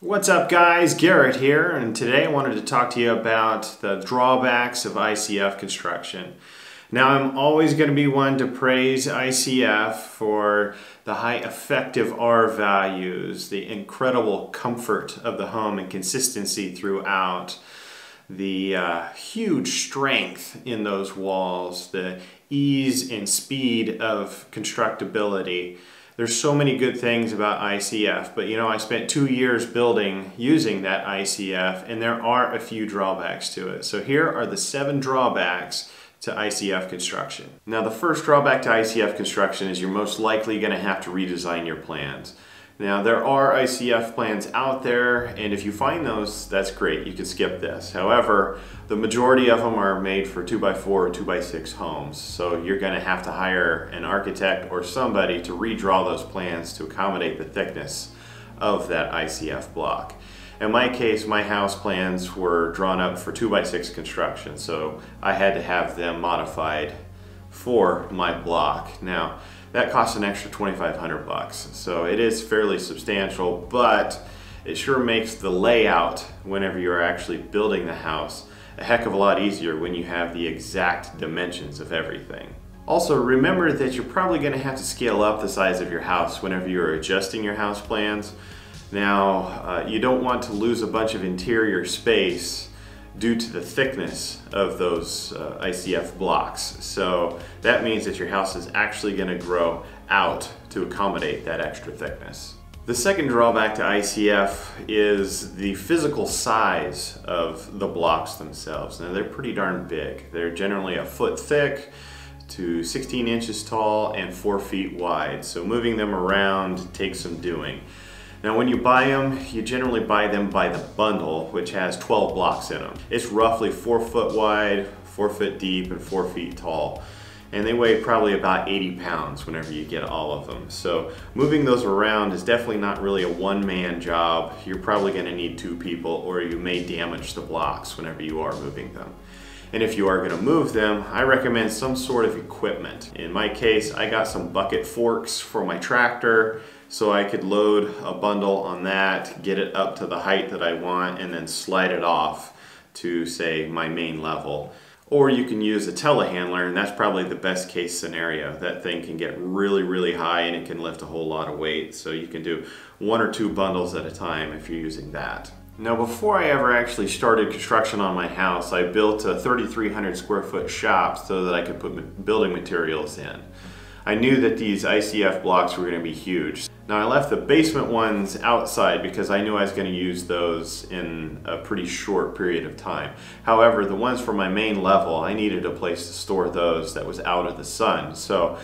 What's up guys, Garrett here, and today I wanted to talk to you about the drawbacks of ICF construction. Now I'm always going to be one to praise ICF for the high effective R values, the incredible comfort of the home and consistency throughout, the uh, huge strength in those walls, the ease and speed of constructability, there's so many good things about ICF, but you know, I spent two years building using that ICF, and there are a few drawbacks to it. So here are the seven drawbacks to ICF construction. Now, the first drawback to ICF construction is you're most likely going to have to redesign your plans. Now there are ICF plans out there and if you find those, that's great, you can skip this. However, the majority of them are made for 2x4 or 2x6 homes. So you're gonna have to hire an architect or somebody to redraw those plans to accommodate the thickness of that ICF block. In my case, my house plans were drawn up for 2x6 construction, so I had to have them modified for my block. Now, that costs an extra 2500 bucks. So it is fairly substantial, but it sure makes the layout whenever you're actually building the house a heck of a lot easier when you have the exact dimensions of everything. Also, remember that you're probably going to have to scale up the size of your house whenever you're adjusting your house plans. Now, uh, you don't want to lose a bunch of interior space due to the thickness of those uh, ICF blocks. So that means that your house is actually going to grow out to accommodate that extra thickness. The second drawback to ICF is the physical size of the blocks themselves. Now they're pretty darn big. They're generally a foot thick to 16 inches tall and 4 feet wide. So moving them around takes some doing. Now when you buy them, you generally buy them by the bundle, which has 12 blocks in them. It's roughly four foot wide, four foot deep, and four feet tall. And they weigh probably about 80 pounds whenever you get all of them. So moving those around is definitely not really a one-man job. You're probably gonna need two people or you may damage the blocks whenever you are moving them. And if you are gonna move them, I recommend some sort of equipment. In my case, I got some bucket forks for my tractor, so I could load a bundle on that, get it up to the height that I want, and then slide it off to say my main level. Or you can use a telehandler, and that's probably the best case scenario. That thing can get really, really high and it can lift a whole lot of weight. So you can do one or two bundles at a time if you're using that. Now before I ever actually started construction on my house, I built a 3,300 square foot shop so that I could put building materials in. I knew that these ICF blocks were going to be huge. Now I left the basement ones outside because I knew I was going to use those in a pretty short period of time. However, the ones for my main level, I needed a place to store those that was out of the sun. So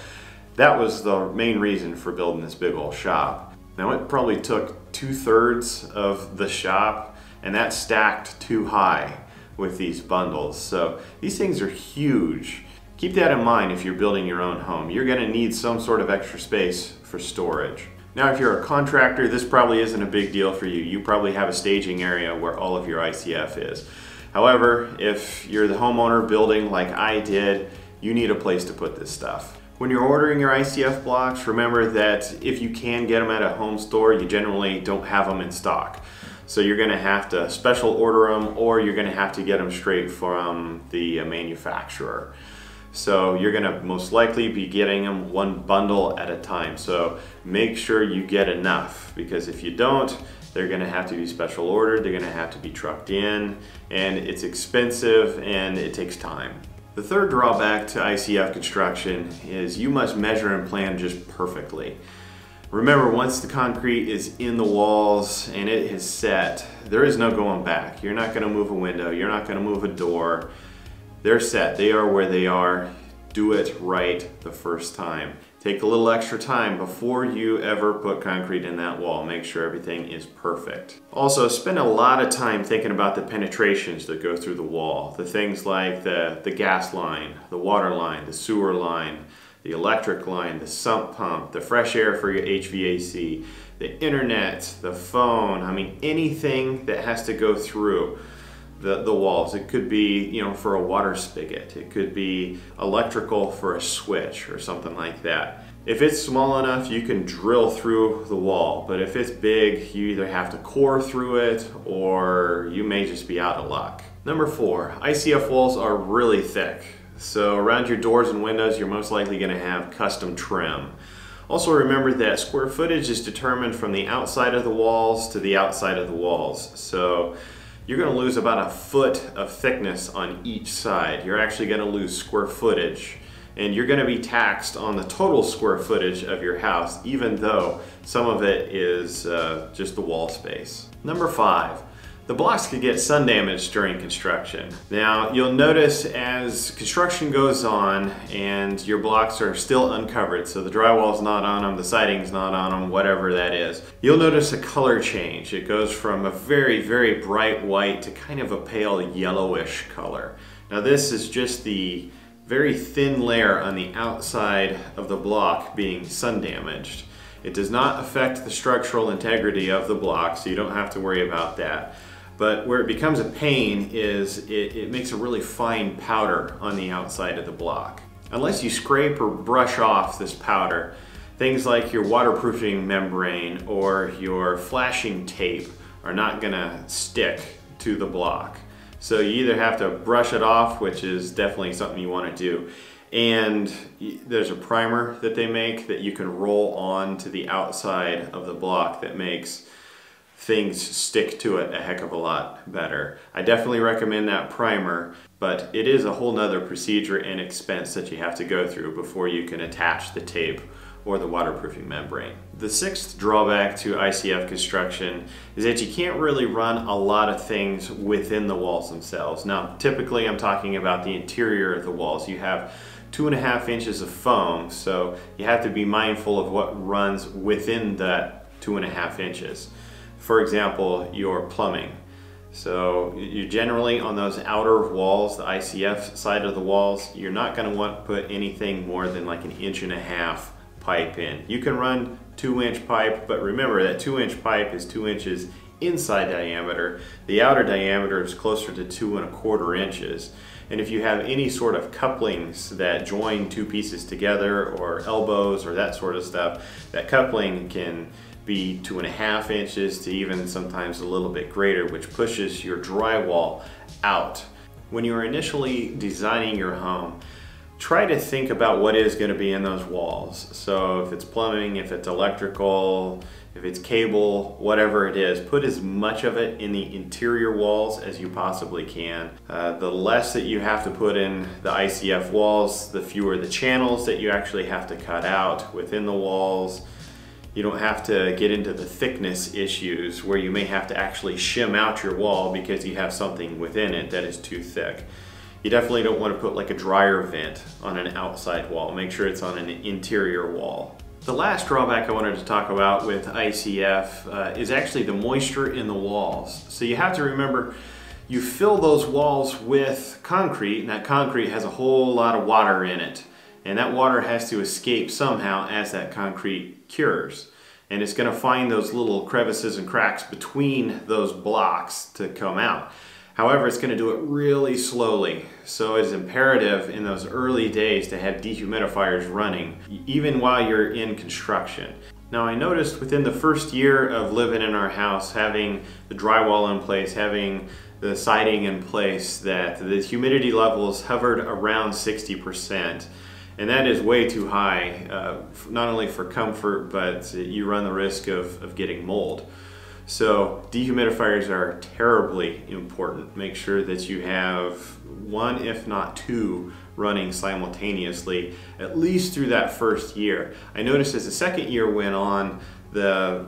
that was the main reason for building this big old shop. Now it probably took two thirds of the shop and that stacked too high with these bundles. So these things are huge. Keep that in mind if you're building your own home. You're gonna need some sort of extra space for storage. Now if you're a contractor, this probably isn't a big deal for you. You probably have a staging area where all of your ICF is. However, if you're the homeowner building like I did, you need a place to put this stuff. When you're ordering your ICF blocks, remember that if you can get them at a home store, you generally don't have them in stock. So you're gonna have to special order them or you're gonna have to get them straight from the manufacturer. So you're gonna most likely be getting them one bundle at a time. So make sure you get enough because if you don't, they're gonna have to be special ordered, they're gonna have to be trucked in, and it's expensive and it takes time. The third drawback to ICF construction is you must measure and plan just perfectly. Remember, once the concrete is in the walls and it is set, there is no going back. You're not gonna move a window, you're not gonna move a door, they're set, they are where they are. Do it right the first time. Take a little extra time before you ever put concrete in that wall. Make sure everything is perfect. Also, spend a lot of time thinking about the penetrations that go through the wall. The things like the, the gas line, the water line, the sewer line, the electric line, the sump pump, the fresh air for your HVAC, the internet, the phone, I mean anything that has to go through the, the walls. It could be, you know, for a water spigot. It could be electrical for a switch or something like that. If it's small enough, you can drill through the wall, but if it's big, you either have to core through it or you may just be out of luck. Number four, ICF walls are really thick. So around your doors and windows, you're most likely gonna have custom trim. Also remember that square footage is determined from the outside of the walls to the outside of the walls. So you're gonna lose about a foot of thickness on each side. You're actually gonna lose square footage and you're going to be taxed on the total square footage of your house, even though some of it is uh, just the wall space. Number five, the blocks could get sun damage during construction. Now, you'll notice as construction goes on and your blocks are still uncovered, so the drywall's not on them, the siding's not on them, whatever that is, you'll notice a color change. It goes from a very, very bright white to kind of a pale yellowish color. Now, this is just the very thin layer on the outside of the block being sun damaged. It does not affect the structural integrity of the block, so you don't have to worry about that. But where it becomes a pain is it, it makes a really fine powder on the outside of the block. Unless you scrape or brush off this powder, things like your waterproofing membrane or your flashing tape are not gonna stick to the block. So you either have to brush it off, which is definitely something you want to do, and there's a primer that they make that you can roll on to the outside of the block that makes things stick to it a heck of a lot better. I definitely recommend that primer, but it is a whole nother procedure and expense that you have to go through before you can attach the tape or the waterproofing membrane. The sixth drawback to ICF construction is that you can't really run a lot of things within the walls themselves. Now, typically I'm talking about the interior of the walls. You have two and a half inches of foam, so you have to be mindful of what runs within that two and a half inches. For example, your plumbing. So you generally on those outer walls, the ICF side of the walls, you're not going to want to put anything more than like an inch and a half pipe in. You can run two inch pipe, but remember that two inch pipe is two inches inside diameter. The outer diameter is closer to two and a quarter inches. And if you have any sort of couplings that join two pieces together or elbows or that sort of stuff, that coupling can be two and a half inches to even sometimes a little bit greater, which pushes your drywall out. When you're initially designing your home, try to think about what is going to be in those walls. So if it's plumbing, if it's electrical, if it's cable, whatever it is, put as much of it in the interior walls as you possibly can. Uh, the less that you have to put in the ICF walls, the fewer the channels that you actually have to cut out within the walls. You don't have to get into the thickness issues where you may have to actually shim out your wall because you have something within it that is too thick. You definitely don't want to put like a dryer vent on an outside wall. Make sure it's on an interior wall. The last drawback I wanted to talk about with ICF uh, is actually the moisture in the walls. So you have to remember you fill those walls with concrete and that concrete has a whole lot of water in it. And that water has to escape somehow as that concrete cures. And it's going to find those little crevices and cracks between those blocks to come out. However, it's going to do it really slowly. So it's imperative in those early days to have dehumidifiers running, even while you're in construction. Now I noticed within the first year of living in our house, having the drywall in place, having the siding in place, that the humidity levels hovered around 60%. And that is way too high, uh, not only for comfort, but you run the risk of, of getting mold. So dehumidifiers are terribly important. Make sure that you have one, if not two, running simultaneously, at least through that first year. I noticed as the second year went on, the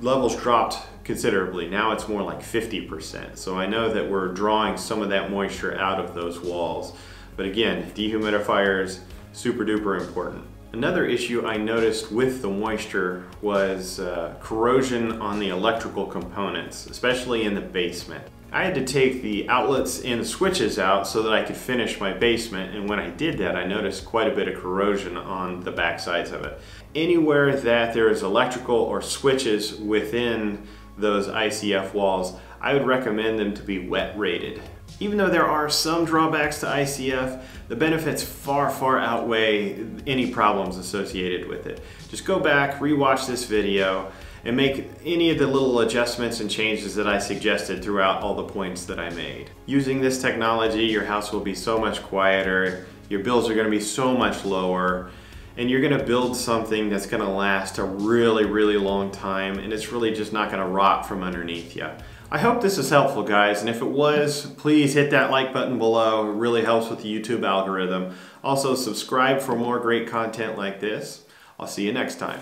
levels dropped considerably. Now it's more like 50%. So I know that we're drawing some of that moisture out of those walls. But again, dehumidifiers, super duper important. Another issue I noticed with the moisture was uh, corrosion on the electrical components, especially in the basement. I had to take the outlets and the switches out so that I could finish my basement and when I did that I noticed quite a bit of corrosion on the back sides of it. Anywhere that there is electrical or switches within those ICF walls, I would recommend them to be wet rated. Even though there are some drawbacks to ICF, the benefits far, far outweigh any problems associated with it. Just go back, rewatch this video, and make any of the little adjustments and changes that I suggested throughout all the points that I made. Using this technology, your house will be so much quieter, your bills are gonna be so much lower, and you're gonna build something that's gonna last a really, really long time, and it's really just not gonna rot from underneath you. I hope this is helpful, guys, and if it was, please hit that like button below. It really helps with the YouTube algorithm. Also, subscribe for more great content like this. I'll see you next time.